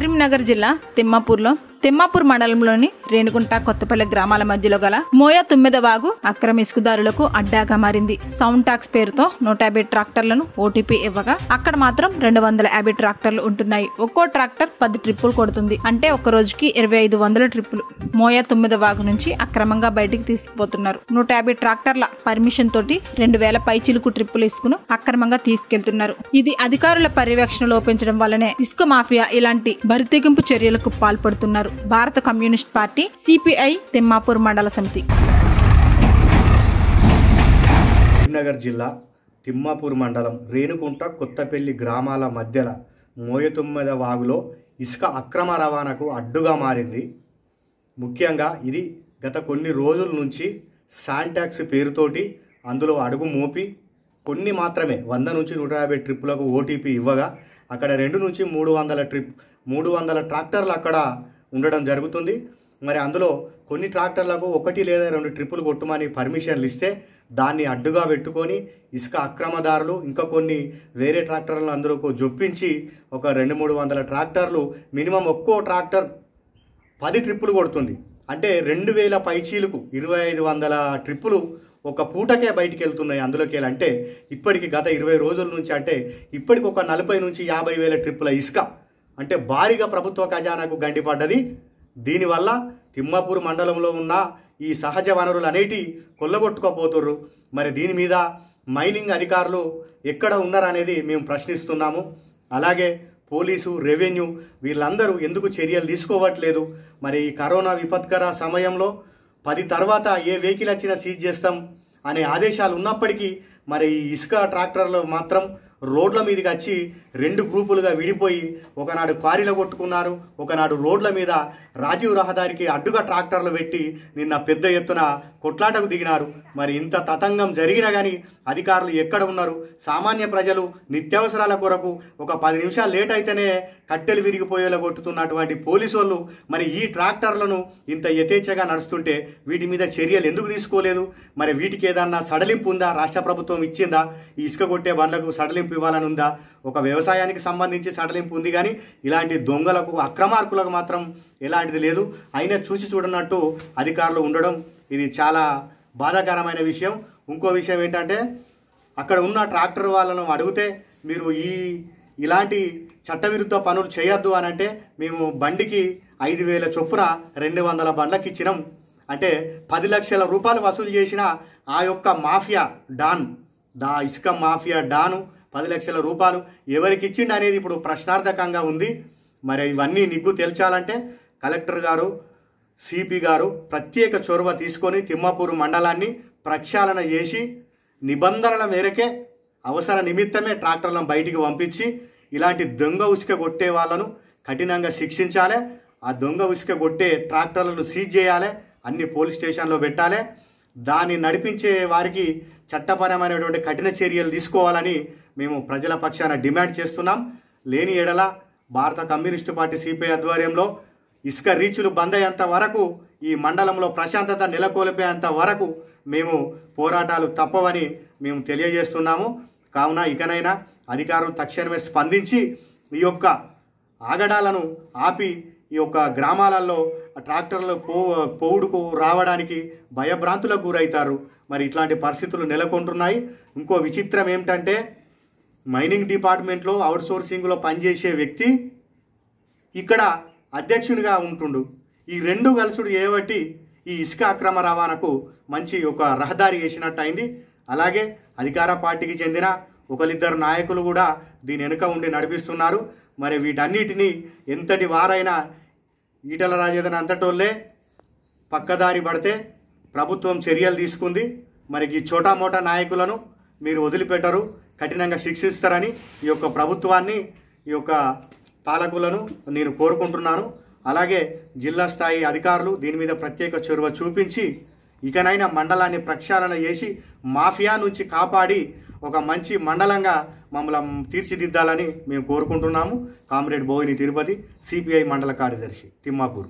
కరీంనగర్ జిల్లా తిమ్మాపూర్లో. తిమ్మాపూర్ మండలంలోని రేణుగుంట కొత్తపల్లి గ్రామాల మధ్యలో గల మోయ తుమ్మెద వాగు అక్రమ ఇసుకదారులకు అడ్డాగా మారింది. సౌండ్ టాక్స్ పేరుతో నూట యాభై ట్రాక్టర్లను ఓటీపీ ఇవ్వగా అక్కడ మాత్రం రెండు వందల యాభై ట్రాక్టర్లు ఉంటున్నాయి. ఒక్కో ట్రాక్టర్ పది ట్రిప్పులు కొడుతుంది. అంటే ఒక రోజుకి ఇరవై ఐదు వందల ట్రిప్పులు. మోయ తుమ్మెద వాగు నుంచి అక్రమంగా బయటికి తీసుకుపోతున్నారు. నూట యాభై ట్రాక్టర్ల పర్మిషన్ తోటి రెండు వేల పైచిలుకు ట్రిప్పులు ఇసుకును అక్రమంగా తీసుకెళ్తున్నారు. ఇది అధికారుల పర్యవేక్షణ లోపించడం వల్లనే ఇసుక మాఫియా ఇలాంటి బరితెగింపు చర్యలకు పాల్పడుతున్నారు. భారత కమ్యూనిస్ట్ పార్టీ సిపిఐ తిమ్మాపూర్ మండల సమితి. కరీంనగర్ జిల్లా తిమ్మాపూర్ మండలం రేణుకుంట కొత్తపల్లి గ్రామాల మధ్యల మోయతుమ్మెద వాగులో ఇసుక అక్రమ రవాణాకు అడ్డుగా మారింది. ముఖ్యంగా ఇది గత కొన్ని రోజుల నుంచి శాంటాక్స్ పేరుతోటి అందులో అడుగు మోపి కొన్ని మాత్రమే వంద నుంచి నూట యాభై ట్రిప్పులకు ఓటీపీ ఇవ్వగా అక్కడ రెండు నుంచి మూడు వందల ట్రిప్ మూడు వందల ట్రాక్టర్లు అక్కడ ఉండడం జరుగుతుంది. మరి అందులో కొన్ని ట్రాక్టర్లకు ఒకటి లేదా రెండు ట్రిప్పులు కొట్టుమని పర్మిషన్లు ఇస్తే దాన్ని అడ్డుగా పెట్టుకొని ఇసుక అక్రమదారులు ఇంకా కొన్ని వేరే ట్రాక్టర్లను అందులోకి జొప్పించి ఒక రెండు మూడు వందల ట్రాక్టర్లు మినిమం ఒక్కో ట్రాక్టర్ పది ట్రిప్పులు కొడుతుంది. అంటే రెండు వేల పైచీలకు ఇరవై ఐదు వందల ట్రిప్పులు ఒక పూటకే బయటికి వెళ్తున్నాయి అందులోకి వెళ్ళి. అంటే ఇప్పటికి గత ఇరవై రోజుల నుంచి అంటే ఇప్పటికి ఒక నలభై నుంచి యాభై వేల ట్రిప్పుల ఇసుక అంటే భారీగా ప్రభుత్వ ఖజానాకు గండిపడ్డది. దీనివల్ల తిమ్మాపూర్ మండలంలో ఉన్న ఈ సహజ వనరులు అనేటి కొల్లగొట్టుకోపోతుర్రు. మరి దీని మీద మైనింగ్ అధికారులు ఎక్కడ ఉన్నారనేది మేము ప్రశ్నిస్తున్నాము. అలాగే పోలీసు రెవెన్యూ వీళ్ళందరూ ఎందుకు చర్యలు తీసుకోవట్లేదు? మరి ఈ కరోనా విపత్కర సమయంలో పది తర్వాత ఏ వెహికల్ వచ్చినా సీజ్ చేస్తాం అనే ఆదేశాలు ఉన్నప్పటికీ మరి ఈ ఇసుక ట్రాక్టర్లు మాత్రం రోడ్ల మీదకి వచ్చి రెండు గ్రూపులుగా విడిపోయి ఒకనాడు క్వారీలో కొట్టుకున్నారు ఒకనాడు రోడ్ల మీద రాజీవ్ రహదారికి అడ్డుగా ట్రాక్టర్లు పెట్టి నిన్న పెద్ద ఎత్తున కొట్లాటకు దిగినారు. మరి ఇంత తతంగం జరిగినా కానీ అధికారులు ఎక్కడ ఉన్నారు? సామాన్య ప్రజలు నిత్యావసరాల కొరకు ఒక పది నిమిషాలు లేట్ అయితేనే కట్టెలు విరిగిపోయేలా కొట్టుతున్నటువంటి పోలీసు వాళ్ళు మరి ఈ ట్రాక్టర్లను ఇంత యథేచ్ఛగా నడుస్తుంటే వీటి మీద చర్యలు ఎందుకు తీసుకోలేదు? మరి వీటికి ఏదన్నా సడలింపు ఉందా? రాష్ట్ర ప్రభుత్వం ఇచ్చిందా? ఈ ఇసుక కొట్టే బండ్లకు సడలింపు ఇవ్వాలని ఉందా ఒక వ్యవసాయానికి సంబంధించి సడలింపు ఉంది కానీ ఇలాంటి దొంగలకు అక్రమార్కులకు మాత్రం ఎలాంటిది లేదు. అయినా చూసి చూడనట్టు అధికారులు ఉండడం ఇది చాలా బాధాకరమైన విషయం. ఇంకో విషయం ఏంటంటే అక్కడ ఉన్న ట్రాక్టర్ వాళ్ళను అడిగితే మీరు ఈ ఇలాంటి చట్టవిరుద్ధ పనులు చేయొద్దు అని అంటే మేము బండికి ఐదు వేల చొప్పున రెండు వందల బండ్లకి ఇచ్చినాం. అంటే పది లక్షల రూపాయలు వసూలు చేసిన ఆ యొక్క మాఫియా డాన్ దా ఇసుక మాఫియా డాను పది లక్షల రూపాయలు ఎవరికి ఇచ్చిండు అనేది ఇప్పుడు ప్రశ్నార్థకంగా ఉంది. మరి ఇవన్నీ నిగ్గు తేల్చాలంటే కలెక్టర్ గారు సిపి గారు ప్రత్యేక చొరవ తీసుకొని తిమ్మాపూరు మండలాన్ని ప్రక్షాళన చేసి నిబంధనల మేరకే అవసర నిమిత్తమే ట్రాక్టర్లను బయటికి పంపించి ఇలాంటి దొంగ ఉసుక కొట్టే వాళ్ళను కఠినంగా శిక్షించాలి. ఆ దొంగ ఉసుక కొట్టే ట్రాక్టర్లను సీజ్ చేయాలి. అన్ని పోలీస్ స్టేషన్లో పెట్టాలి. దాన్ని నడిపించే వారికి చట్టపరమైనటువంటి కఠిన చర్యలు తీసుకోవాలని మేము ప్రజల పక్షాన డిమాండ్ చేస్తున్నాం. లేని ఎడల భారత కమ్యూనిస్టు పార్టీ సిపిఐ ఆధ్వర్యంలో ఇసుక రీచులు బంద్ అయ్యేంత వరకు ఈ మండలంలో ప్రశాంతత నెలకొల్పేంత వరకు మేము పోరాటాలు తప్పవని మేము తెలియజేస్తున్నాము. కావున ఇకనైనా అధికారులు తక్షణమే స్పందించి ఈ యొక్క ఆగడాలను ఆపి ఈ యొక్క గ్రామాలలో ట్రాక్టర్లు పో పోవుడుకు రావడానికి భయభ్రాంతులకు గురవుతారు. మరి ఇట్లాంటి పరిస్థితులు నెలకొంటున్నాయి. ఇంకో విచిత్రం ఏమిటంటే మైనింగ్ డిపార్ట్మెంట్లో అవుట్ సోర్సింగ్లో పనిచేసే వ్యక్తి ఇక్కడ అధ్యక్షునిగా ఉంటుండు. ఈ రెండు కలుసుడు ఏవటి ఈ ఇసుక అక్రమ రవాణాకు మంచి ఒక రహదారి వేసినట్టు అయింది. అలాగే అధికార పార్టీకి చెందిన ఒకరిద్దరు నాయకులు కూడా దీని వెనుక ఉండి నడిపిస్తున్నారు. మరి వీటన్నిటినీ ఎంతటి వారైనా ఈటల రాజేంద్ర అంతటోళ్ళే పక్కదారి పడితే ప్రభుత్వం చర్యలు తీసుకుంది. మరి ఈ చోటా మోటా నాయకులను మీరు వదిలిపెట్టరు కఠినంగా శిక్షిస్తారని ఈ యొక్క ప్రభుత్వాన్ని ఈ యొక్క పాలకులను నేను కోరుకుంటున్నాను. అలాగే జిల్లా స్థాయి అధికారులు దీని మీద ప్రత్యేక చొరవ చూపించి ఇకనైనా మండలాన్ని ప్రక్షాళన చేసి మాఫియా నుంచి కాపాడి ఒక మంచి మండలంగా మమ్మల్ని తీర్చిదిద్దాలని మేము కోరుకుంటున్నాము. కామ్రేడ్ బోయిని తిరుపతి సిపిఐ మండల కార్యదర్శి తిమ్మాపూర్.